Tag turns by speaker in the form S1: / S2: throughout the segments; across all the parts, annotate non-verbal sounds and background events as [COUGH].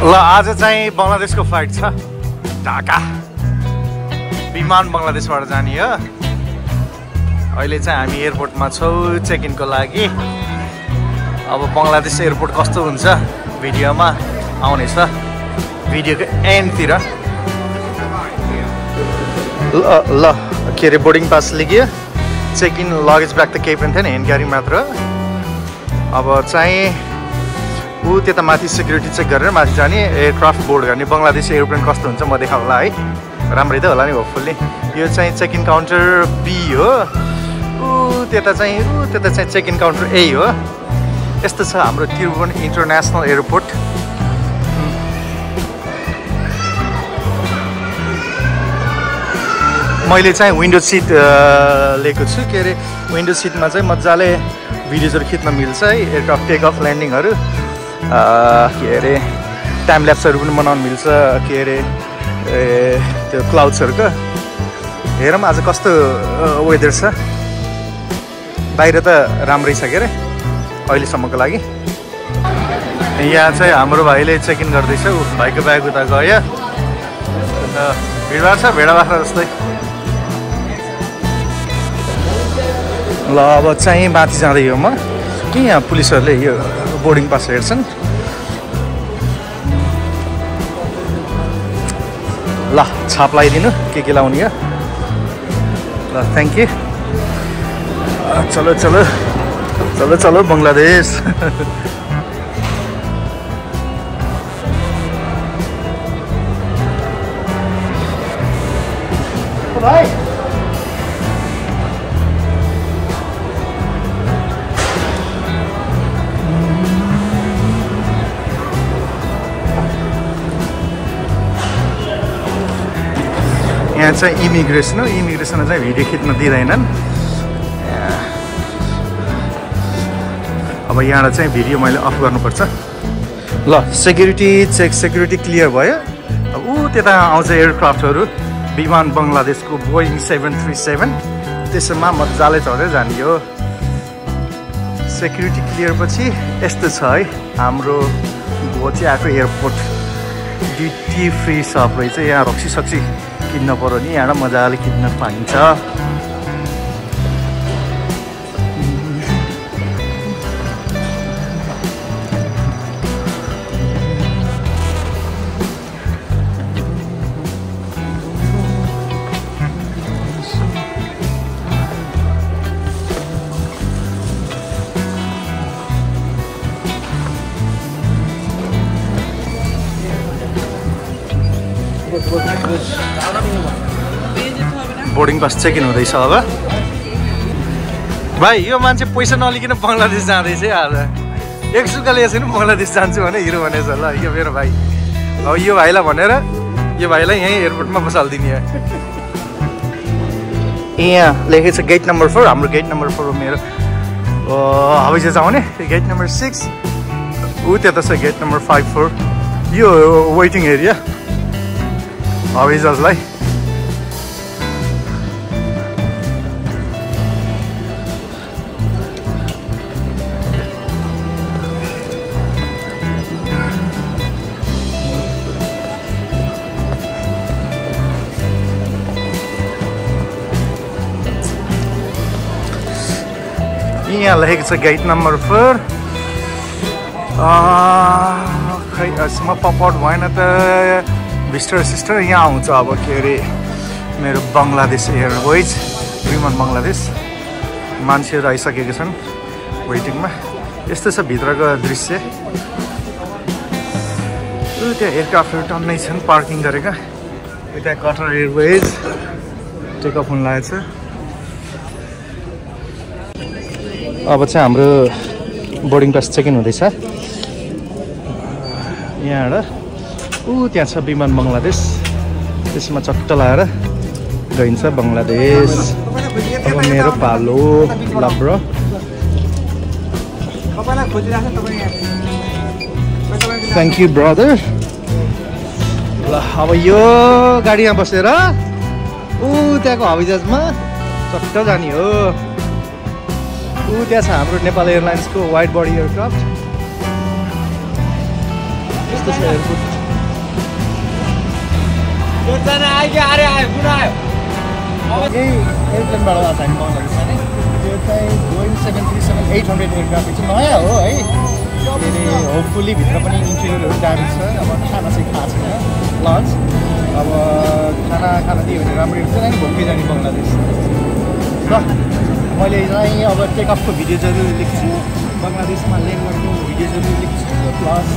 S1: ल आज चाहिँ बङ्गलादेशको फ्लाइट छ। ढाका। विमान बङ्गलादेशबाट जाने हो। अहिले चाहिँ हामी एयरपोर्टमा छौँ चेक इनको लागि। अब बङ्गलादेश एयरपोर्ट कस्तो हुन्छ भिडियोमा आउनेछ। भिडियोको एन्डतिर ल ल के अरे बोर्डिङ पास लिग्यो चेक इन लगेज ब्याग त केही पनि थिएन ह्यान्ड क्यारी मात्र अब चाहिँ ऊ त्यता माथि सेक्युरिटी चेक गरेर माथि जाने एयरक्राफ्ट बोर्ड गर्ने। बङ्गलादेश एरोप्लेन कस्तो हुन्छ म देखाउँला है। राम्रै त होला नि होपफुल्ली यो चाहिँ चेक इन काउन्टर बी हो। ऊ त्यता चाहिँ ऊ त्यता चाहिँ चेक इन काउन्टर ए हो। यस्तो छ हाम्रो त्रिभुवन इन्टरनेसनल एयरपोर्ट मैले चाहिँ विन्डो सिट लिएको छु। के अरे विन्डो सिटमा चाहिँ मजाले भिडियोजहरू खिच्न मिल्छ है। एयरक्राफ्ट टेक अफ ल्यान्डिङहरू के अरे टाइम ल्याप्सहरू पनि बनाउनु मिल्छ के अरे त्यो क्लाउड्सहरूको हेरौँ आज कस्तो वेदर छ। बाहिर त राम्रै छ के अरे अहिलेसम्मको लागि। यहाँ चाहिँ हाम्रो भाइले चेक इन गर्दैछ भाइको ब्याग उता गयो। भिडभाड छ? भेडा बाख्रा जस्तै। ल अब चाहिँ माथि जाँदै हो म। कि यहाँ पुलिसहरूले यो बोर्डिङ पास हेर्छन्। ल छाप लगाइदिनु के के लाउने हो? ल थ्याङ्क यू चलो चलो। चलो चलो बङ्गलादेश [LAUGHS] यहाँ चाहिँ इमिग्रेसन हो। इमिग्रेसनमा चाहिँ भिडियो खिच्न दिँदैनन्। अब यहाँबाट चाहिँ भिडियो मैले अफ गर्नुपर्छ। ल सेक्युरिटी चेक सेक्युरिटी क्लियर भयो। अब ऊ त्यता आउँछ एयरक्राफ्टहरू विमान बङ्गलादेशको बोइङ सेभेन थ्री सेभेन त्यसमा मजाले चढेर जाने हो। सेक्युरिटी क्लियर पछि यस्तो छ है। हाम्रो घोचिआएको एयरपोर्ट ड्युटी फ्री सप रहेछ। यहाँ रक्सी सक्सी। किन्न पऱ्यो नि यहाँबाट मजाले किन्न पाइन्छ। बोर्डिङ पास चेक इन हुँदैछ अब? भाइ यो मान्छे पैसा नलिकन बङ्गलादेश जाँदैछ है आज। एक सुक्काले यसरी बङ्गलादेश जान्छु भने हिरो भनेछ ल यो मेरो भाइ। अब यो भाइलाई भनेर यो भाइलाई यहीँ एयरपोर्टमा बसालिदिने यहाँ लेखेको छ गेट नम्बर फोर हाम्रो गेट नम्बर फोर हो मेरो। हवाई जहाज आउने गेट नम्बर सिक्स ऊ त्यता छ गेट नम्बर फाइभ फोर यो वेटिङ एरिया हवाई यहाँ लेखेको छ गेट नम्बर फोर खै यसमा पपआउट भएन त। भिस्टर सिस्टर यहाँ आउँछ अब के अरे मेरो बङ्गलादेश एयरवेज विमान बङ्गलादेश। मान्छेहरू आइसकेका छन् वेटिङमा यस्तो छ भित्रको दृश्य। त्यहाँ एयरक्राफ्टहरू टन्नै छन् पार्किङ गरेका। त्यहाँ कटर एयरवेज टेकअप हुन लागेको छ। अब चाहिँ हाम्रो बोर्डिङ पास चेक इन हुँदैछ। यहाँबाट ऊ त्यहाँ छ विमान बङ्गलादेश त्यसमा चट्ट लगाएर गइन्छ बङ्गलादेश अब मेरो पालो लब्र थ्याङ्क यू ब्रदर ल अब यो गाडीमा बसेर ऊ त्यहाँको हवाई जहाजमा चट्ट जाने हो ऊ त्यहाँ छ हाम्रो नेपाल एयरलाइन्सको वाइड बडी एयरक्राफ्ट यही एयरप्लेनबाट हामी बङ्गलादेश जाने त्यो चाहिँ Boeing seven three seven eight नयाँ हो है होपफुल्ली भित्र पनि इन्टेरियरहरू दामी छ अब खाना चाहिँ खाएको छैन लन्च अब खाना खाना दियो भने राम्ररी हुन्छ नि भोकै जाने बङ्गलादेश ल मैले चाहिँ अब टेक अफको भिडियोजहरू लेख्छु बङ्गलादेशमा ल्यान्ड गरेको भिडियोजहरू लेख्छु प्लस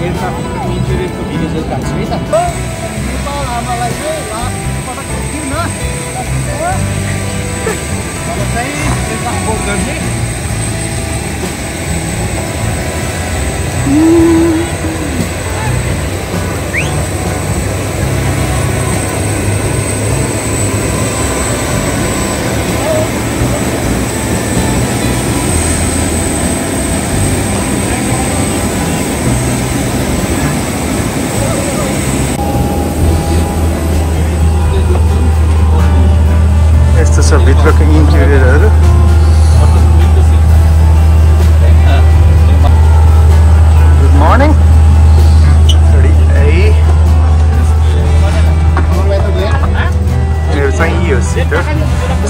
S1: एयरक्राफ्टको इन्टेरियरको भिडियोजहरू हाल्छु है त नेपाल आमालाई चाहिँ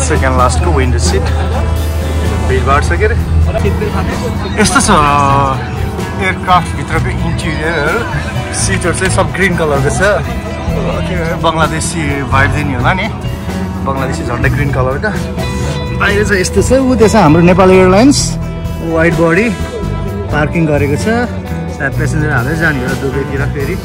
S1: सेकेन्ड लास्टको विन्डो सिट भिडभाड छ के अरे यस्तो छ एयरक्राफ्टभित्रको इन्टेरियरहरू सिटहरू चाहिँ सब ग्रिन कलरको छ बङ्गलादेशी भाइब दिने होला नि बङ्गलादेशी झन्डै ग्रिन कलरका बाहिर चाहिँ यस्तो छ ऊ त्यो छ हाम्रो Nepal Airlines wide body parking गरेको छ सायद पेसेन्जर हाल्दै जाने होला दुबईतिर फेरि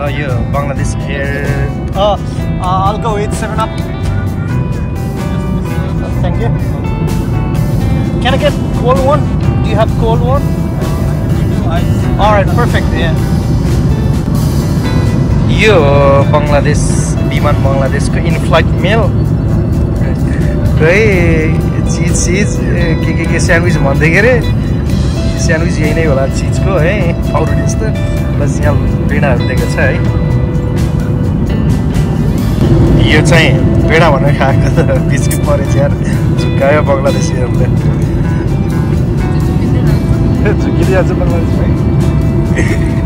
S1: ल यो Bangladesh air I'll go with 7 up. Thank you. Can I get cold one? Do you have cold one? All right, perfect. Yeah. यो बङ्गलादेश विमान बङ्गलादेशको इन फ्लाइट मेल खै चिज चिज के के के स्यान्डविच भन्दै के अरे स्यान्डविच यही नै होला चिजको है पाउडर जस्तो बस यहाँ भेडाहरू दिएको छ है। यो चाहिँ भेडा भनेर खाएको त बिस्किट परेछ यार। झुक्कायो बङ्गलादेशीहरूले। झुकिदिइहाल्छ बङ्गलादेशमै